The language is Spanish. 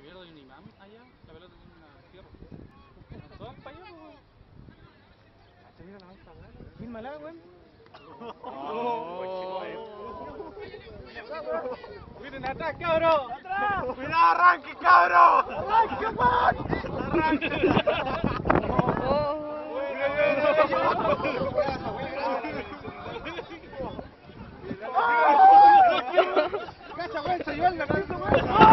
primero hay un imán allá, la pelota tiene una tierra. Todas para allá, weón. Hasta mira la alta, weón. Fírmala, weón. ¡Miren atrás, cabrón! ¡Atrás! ¡Cuidado, arranque, cabrón! ¡Arranque, weón! ¡Arranque! ¡Cacha, weón! ¡Se llevó el gatito, weón!